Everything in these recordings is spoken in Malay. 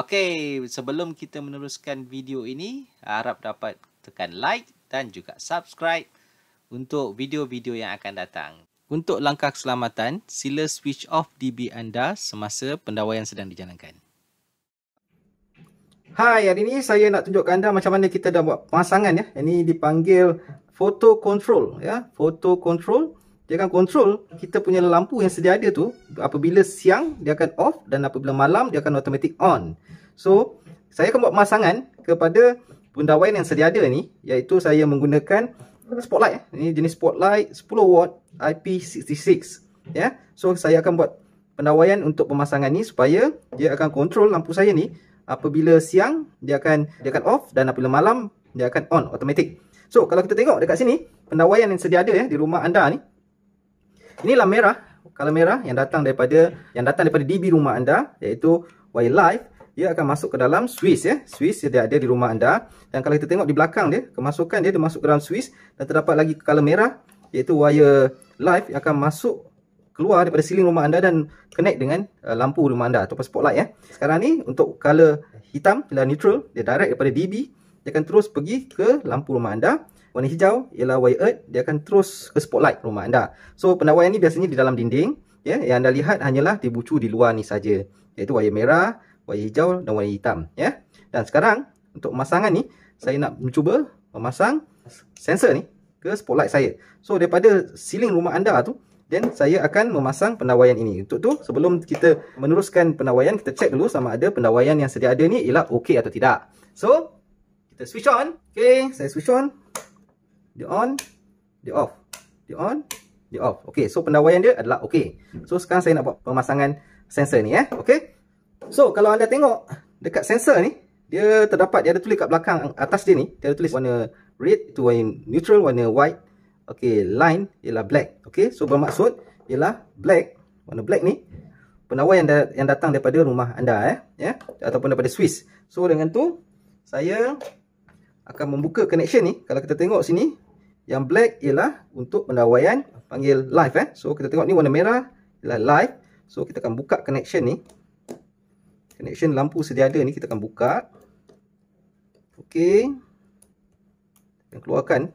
Okey, sebelum kita meneruskan video ini, harap dapat tekan like dan juga subscribe untuk video-video yang akan datang. Untuk langkah keselamatan, sila switch off DB anda semasa pendawaian sedang dijalankan. Hai, hari ini saya nak tunjukkan anda macam mana kita dah buat pemasangan ya. Ini dipanggil photo control ya. Photo control dia akan control kita punya lampu yang sedia ada tu apabila siang dia akan off dan apabila malam dia akan automatic on. So, saya akan buat pemasangan kepada pendawaian yang sedia ada ni iaitu saya menggunakan spotlight ini jenis spotlight 10 watt IP66 ya. So, saya akan buat pendawaian untuk pemasangan ni supaya dia akan control lampu saya ni apabila siang dia akan dia akan off dan apabila malam dia akan on automatic. So, kalau kita tengok dekat sini pendawaian yang sedia ada ya di rumah anda ni Inilah merah, color merah yang datang daripada yang datang daripada DB rumah anda iaitu wire live. Ia akan masuk ke dalam Swiss ya. Swiss dia ada di rumah anda. Dan kalau kita tengok di belakang dia, kemasukan dia dia masuk ke dalam Swiss dan terdapat lagi color merah iaitu wire live yang akan masuk keluar daripada siling rumah anda dan connect dengan uh, lampu rumah anda ataupun spotlight ya. Sekarang ni untuk color hitam ialah neutral, dia direct daripada DB, dia akan terus pergi ke lampu rumah anda Warna hijau ialah wire earth, dia akan terus ke spotlight rumah anda. So pendawaian ni biasanya di dalam dinding, ya. Yang anda lihat hanyalah dibucu di luar ni saja. Iaitu wire merah, wire hijau dan warna hitam, ya. Dan sekarang untuk pemasangan ni, saya nak mencuba memasang sensor ni ke spotlight saya. So daripada siling rumah anda tu, then saya akan memasang pendawaian ini. Untuk tu sebelum kita meneruskan pendawaian, kita check dulu sama ada pendawaian yang sedia ada ni ialah okey atau tidak. So kita switch on. Okay, saya switch on dia on, dia off. Dia on, dia off. Okey, so pendawaian dia adalah okey. So sekarang saya nak buat pemasangan sensor ni eh. Okey. So kalau anda tengok dekat sensor ni, dia terdapat dia ada tulis kat belakang atas dia ni, dia ada tulis warna red itu warna neutral, warna white. Okey, line ialah black. Okey, so bermaksud ialah black, warna black ni pendawai yang, da yang datang daripada rumah anda eh, ya, ataupun daripada Swiss. So dengan tu saya akan membuka connection ni. Kalau kita tengok sini, yang black ialah untuk pendawaian panggil live eh. So kita tengok ni warna merah ialah live. So kita akan buka connection ni. Connection lampu sedia ada ni kita akan buka. Okey. Kita keluarkan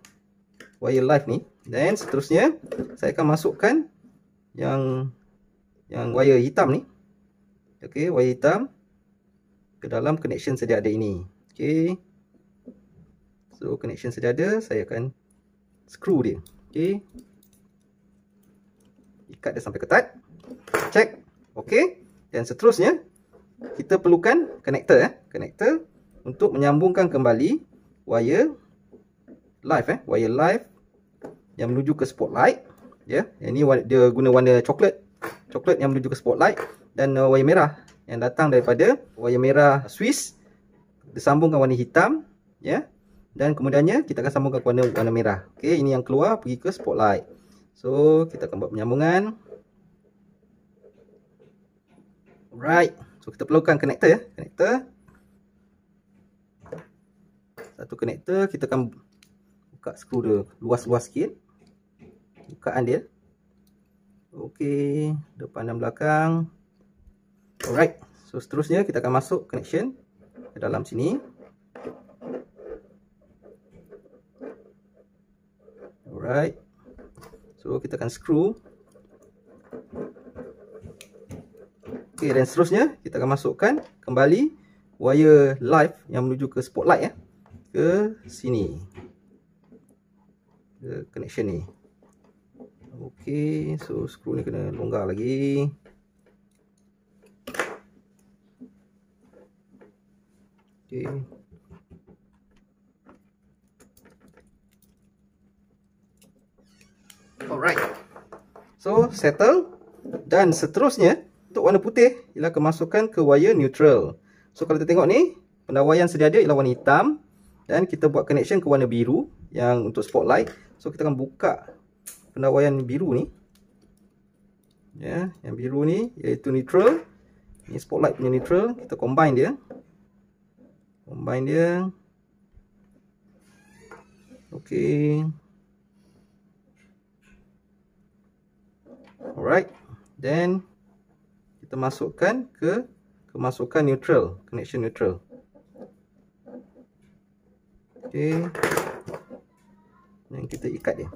wire live ni. Dan seterusnya saya akan masukkan yang yang wire hitam ni. Okey, wire hitam ke dalam connection sedia ada ini. Okey. So connection sedia ada, saya akan screw dia. Okey. Ikat dia sampai ketat. Check. Okey. Dan seterusnya kita perlukan connector eh, connector untuk menyambungkan kembali wire live eh, wire live yang menuju ke spotlight ya. Yeah. Yang ni dia guna warna coklat. Coklat yang menuju ke spotlight dan uh, wire merah yang datang daripada wire merah Swiss disambungkan warna hitam ya. Yeah dan kemudiannya kita akan sambungkan ke warna, warna merah. Okey, ini yang keluar pergi ke spotlight. So, kita akan buat penyambungan. Alright. So, kita perlukan connector ya. Connector. Satu connector. Kita akan buka skru dia luas-luas sikit. Bukaan dia. Okey. Depan dan belakang. Alright. So, seterusnya kita akan masuk connection ke dalam sini. Alright. So kita akan screw. Okay dan seterusnya kita akan masukkan kembali wire live yang menuju ke spotlight ya. Ke sini. Ke connection ni. Okay, so screw ni kena longgar lagi. Okay. Alright. So, settle. Dan seterusnya, untuk warna putih, ialah kemasukan ke wire neutral. So, kalau kita tengok ni, pendawaian sedia ada ialah warna hitam. Dan kita buat connection ke warna biru yang untuk spotlight. So, kita akan buka pendawaian biru ni. Ya, yang biru ni iaitu neutral. Ini spotlight punya neutral. Kita combine dia. Combine dia. Okay. Alright. Then kita masukkan ke kemasukan neutral, connection neutral. Okey. Dan kita ikat dia.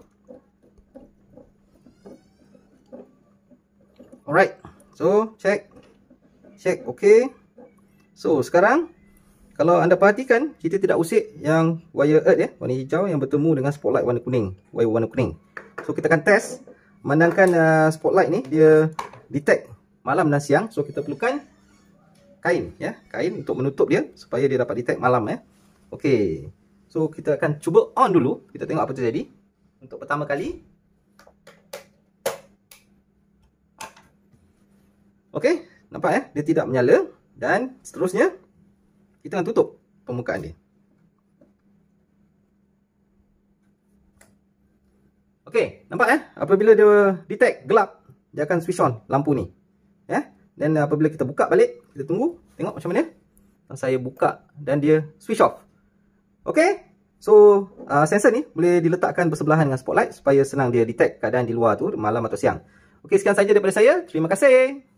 Alright. So, check. Check. Okey. So, sekarang kalau anda perhatikan, kita tidak usik yang wire earth ya, warna hijau yang bertemu dengan spotlight warna kuning, wire warna kuning. So, kita akan test memandangkan uh, spotlight ni dia detect malam dan siang. So, kita perlukan kain ya, kain untuk menutup dia supaya dia dapat detect malam ya. Okey. So, kita akan cuba on dulu. Kita tengok apa terjadi. Untuk pertama kali, Okey, nampak eh? Dia tidak menyala dan seterusnya kita akan tutup permukaan dia. Okey, nampak eh? Apabila dia detect gelap, dia akan switch on lampu ni. Ya. Yeah? Dan apabila kita buka balik, kita tunggu, tengok macam mana. Dan saya buka dan dia switch off. Okey. So, uh, sensor ni boleh diletakkan bersebelahan dengan spotlight supaya senang dia detect keadaan di luar tu malam atau siang. Okey, sekian saja daripada saya. Terima kasih.